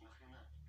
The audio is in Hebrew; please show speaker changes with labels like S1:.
S1: Ты сейчас сарказм